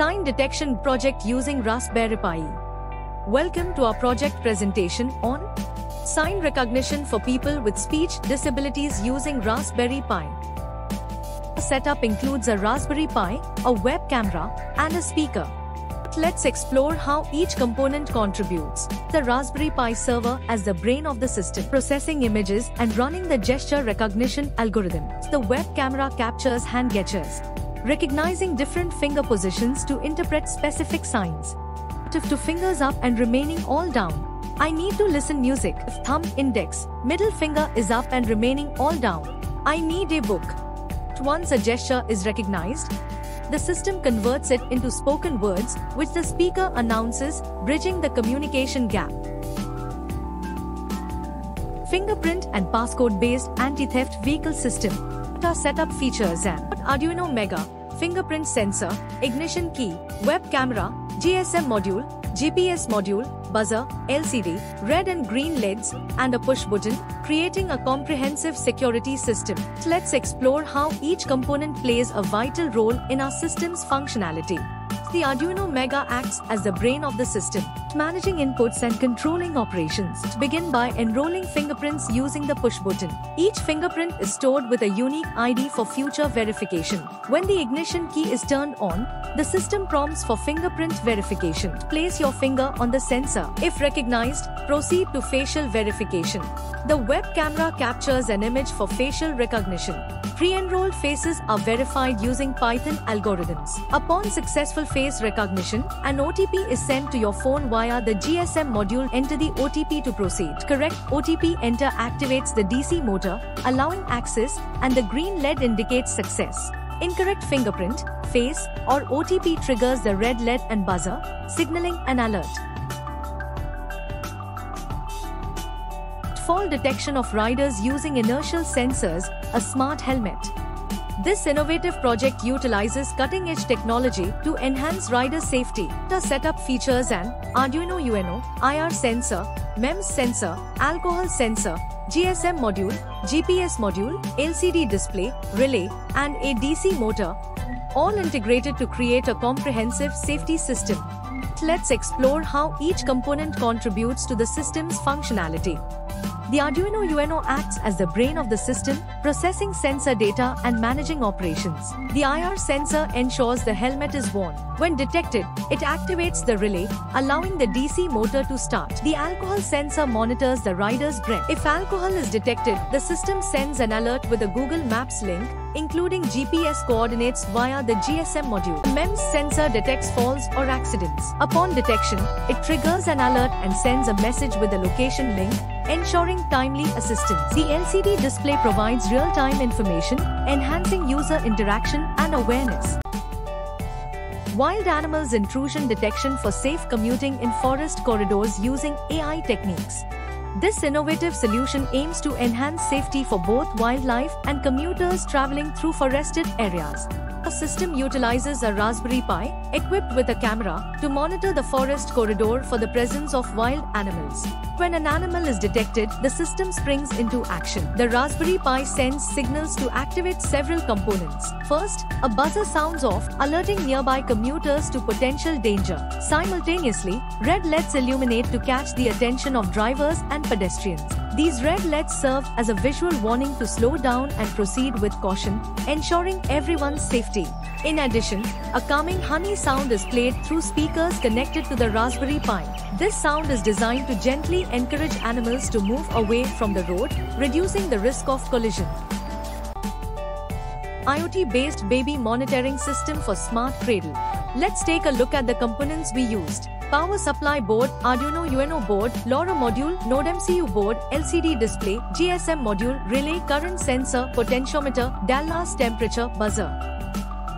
Sign Detection Project using Raspberry Pi. Welcome to our project presentation on Sign Recognition for People with Speech Disabilities using Raspberry Pi. The setup includes a Raspberry Pi, a web camera, and a speaker. Let's explore how each component contributes. The Raspberry Pi server as the brain of the system, processing images and running the gesture recognition algorithm. The web camera captures hand gestures, recognizing different finger positions to interpret specific signs. Two fingers up and remaining all down. I need to listen music thumb index, middle finger is up and remaining all down. I need a book. Once a gesture is recognized, the system converts it into spoken words, which the speaker announces, bridging the communication gap. Fingerprint and passcode based anti theft vehicle system. Our setup features an Arduino Mega, fingerprint sensor, ignition key, web camera, GSM module, GPS module, buzzer, LCD, red and green LEDs, and a push button, creating a comprehensive security system. Let's explore how each component plays a vital role in our system's functionality. The Arduino Mega acts as the brain of the system, managing inputs and controlling operations. Begin by enrolling fingerprints using the push button. Each fingerprint is stored with a unique ID for future verification. When the ignition key is turned on, the system prompts for fingerprint verification. Place your finger on the sensor. If recognized, proceed to facial verification. The web camera captures an image for facial recognition. Pre-enrolled faces are verified using Python algorithms. Upon successful face recognition, an OTP is sent to your phone via the GSM module. Enter the OTP to proceed. Correct OTP enter activates the DC motor, allowing access, and the green LED indicates success. Incorrect fingerprint, face, or OTP triggers the red LED and buzzer, signaling an alert. Fall detection of riders using inertial sensors, a smart helmet. This innovative project utilizes cutting-edge technology to enhance rider safety. The setup features an Arduino UNO, IR sensor, MEMS sensor, alcohol sensor, GSM module, GPS module, LCD display, relay, and a DC motor, all integrated to create a comprehensive safety system. Let's explore how each component contributes to the system's functionality. The Arduino UNO acts as the brain of the system, processing sensor data and managing operations. The IR sensor ensures the helmet is worn. When detected, it activates the relay, allowing the DC motor to start. The alcohol sensor monitors the rider's breath. If alcohol is detected, the system sends an alert with a Google Maps link, including GPS coordinates via the GSM module. MEMS sensor detects falls or accidents. Upon detection, it triggers an alert and sends a message with a location link, ensuring timely assistance. The LCD display provides real-time information, enhancing user interaction and awareness. Wild animals intrusion detection for safe commuting in forest corridors using AI techniques. This innovative solution aims to enhance safety for both wildlife and commuters traveling through forested areas. A system utilizes a Raspberry Pi, equipped with a camera, to monitor the forest corridor for the presence of wild animals. When an animal is detected, the system springs into action. The Raspberry Pi sends signals to activate several components. First, a buzzer sounds off, alerting nearby commuters to potential danger. Simultaneously, red LEDs illuminate to catch the attention of drivers and pedestrians. These red LEDs serve as a visual warning to slow down and proceed with caution, ensuring everyone's safety. In addition, a calming honey sound is played through speakers connected to the Raspberry Pi. This sound is designed to gently encourage animals to move away from the road, reducing the risk of collision. IoT-based baby monitoring system for smart cradle. Let's take a look at the components we used. Power supply board, Arduino UNO board, LoRa module, Node MCU board, LCD display, GSM module, relay, current sensor, potentiometer, Dallas temperature, buzzer.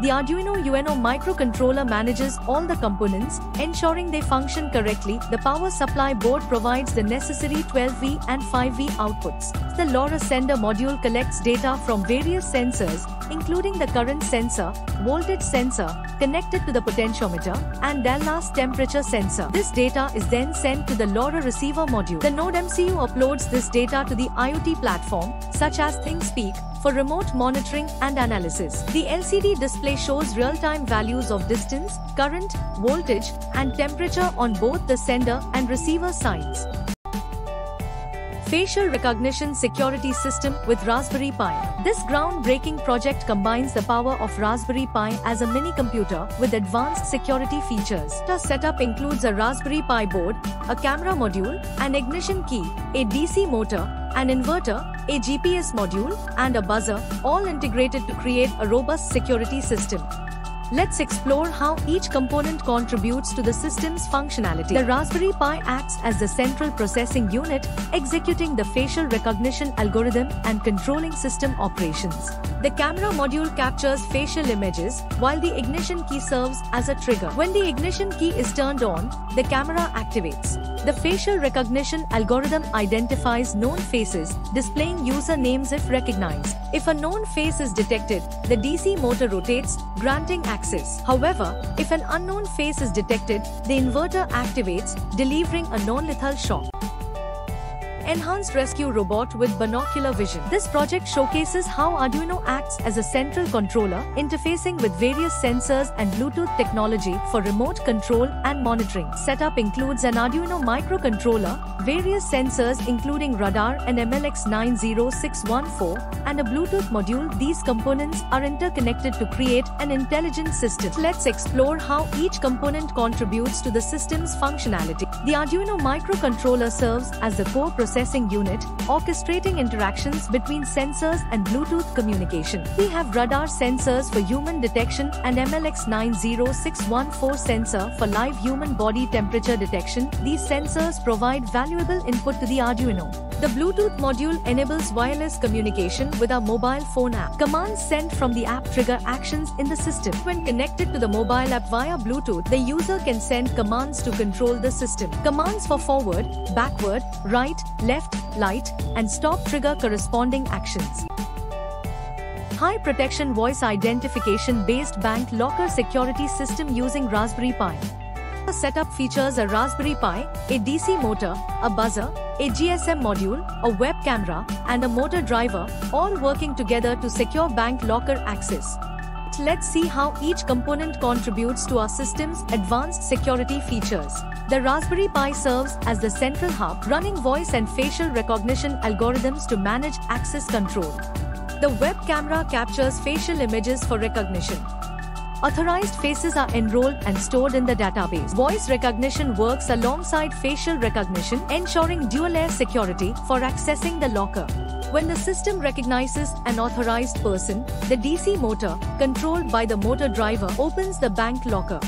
The Arduino UNO microcontroller manages all the components, ensuring they function correctly. The power supply board provides the necessary 12V and 5V outputs. the LoRa sender module collects data from various sensors, including the current sensor, voltage sensor, connected to the potentiometer, and Dallas temperature sensor. This data is then sent to the LoRa receiver module. The Node MCU uploads this data to the IoT platform, such as ThingSpeak, for remote monitoring and analysis. The LCD display shows real-time values of distance, current, voltage, and temperature on both the sender and receiver sides. Facial Recognition Security System with Raspberry Pi. This groundbreaking project combines the power of Raspberry Pi as a mini computer with advanced security features. The setup includes a Raspberry Pi board, a camera module, an ignition key, a DC motor, an inverter, a GPS module, and a buzzer, all integrated to create a robust security system. Let's explore how each component contributes to the system's functionality. The Raspberry Pi acts as the central processing unit, executing the facial recognition algorithm and controlling system operations. The camera module captures facial images, while the ignition key serves as a trigger. When the ignition key is turned on, the camera activates. The facial recognition algorithm identifies known faces, displaying user names if recognized. If a known face is detected, the DC motor rotates, granting access. However, if an unknown face is detected, the inverter activates, delivering a non-lethal shock. Enhanced Rescue Robot with Binocular Vision. This project showcases how Arduino acts as a central controller, interfacing with various sensors and Bluetooth technology for remote control and monitoring. Setup includes an Arduino microcontroller, various sensors including radar and MLX90614, and a Bluetooth module. These components are interconnected to create an intelligent system. Let's explore how each component contributes to the system's functionality. The Arduino microcontroller serves as the core processing unit, orchestrating interactions between sensors and Bluetooth communication. We have radar sensors for human detection and MLX90614 sensor for live human body temperature detection. These sensors provide valuable input to the Arduino. The Bluetooth module enables wireless communication with our mobile phone app. Commands sent from the app trigger actions in the system. When connected to the mobile app via Bluetooth, the user can send commands to control the system. Commands for forward, backward, right, left, light, and stop trigger corresponding actions. High protection voice identification based bank locker security system using Raspberry Pi. The setup features a Raspberry Pi, a DC motor, a buzzer, a GSM module, a web camera, and a motor driver, all working together to secure bank locker access. Let's see how each component contributes to our system's advanced security features. The Raspberry Pi serves as the central hub, running voice and facial recognition algorithms to manage access control. The web camera captures facial images for recognition. Authorized faces are enrolled and stored in the database. Voice recognition works alongside facial recognition, ensuring dual-layer security for accessing the locker. When the system recognizes an authorized person, the DC motor, controlled by the motor driver, opens the bank locker.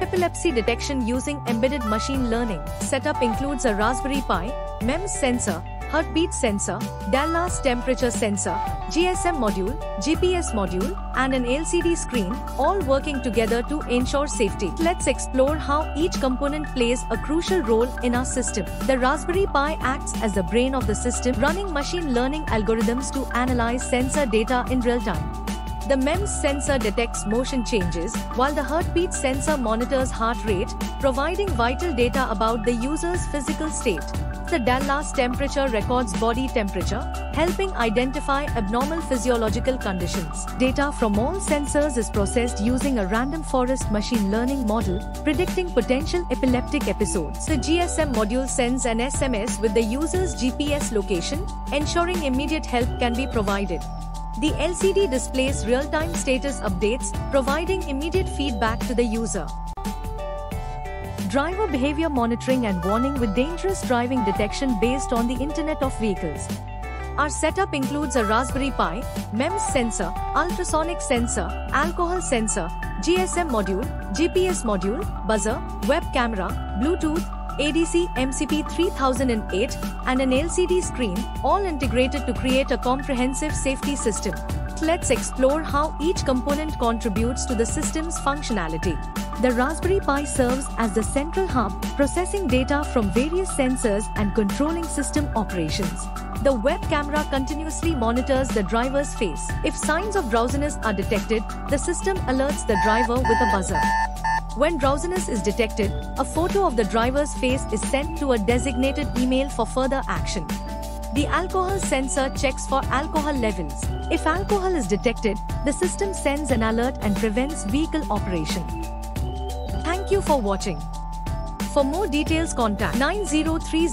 Epilepsy detection using embedded machine learning. Setup includes a Raspberry Pi, MEMS sensor, heartbeat sensor, Dallas temperature sensor, GSM module, GPS module, and an LCD screen, all working together to ensure safety. Let's explore how each component plays a crucial role in our system. The Raspberry Pi acts as the brain of the system, running machine learning algorithms to analyze sensor data in real time. The MEMS sensor detects motion changes, while the heartbeat sensor monitors heart rate, providing vital data about the user's physical state. The Dallas temperature records body temperature, helping identify abnormal physiological conditions. Data from all sensors is processed using a random forest machine learning model, predicting potential epileptic episodes. The GSM module sends an SMS with the user's GPS location, ensuring immediate help can be provided. The LCD displays real-time status updates, providing immediate feedback to the user. Driver behavior monitoring and warning with dangerous driving detection based on the Internet of Vehicles. Our setup includes a Raspberry Pi, MEMS sensor, ultrasonic sensor, alcohol sensor, GSM module, GPS module, buzzer, web camera, Bluetooth, ADC MCP 3008, and an LCD screen, all integrated to create a comprehensive safety system. Let's explore how each component contributes to the system's functionality. The Raspberry Pi serves as the central hub, processing data from various sensors and controlling system operations. The web camera continuously monitors the driver's face. If signs of drowsiness are detected, the system alerts the driver with a buzzer. When drowsiness is detected, a photo of the driver's face is sent to a designated email for further action. The alcohol sensor checks for alcohol levels. If alcohol is detected, the system sends an alert and prevents vehicle operation. Thank you for watching. For more details contact 9030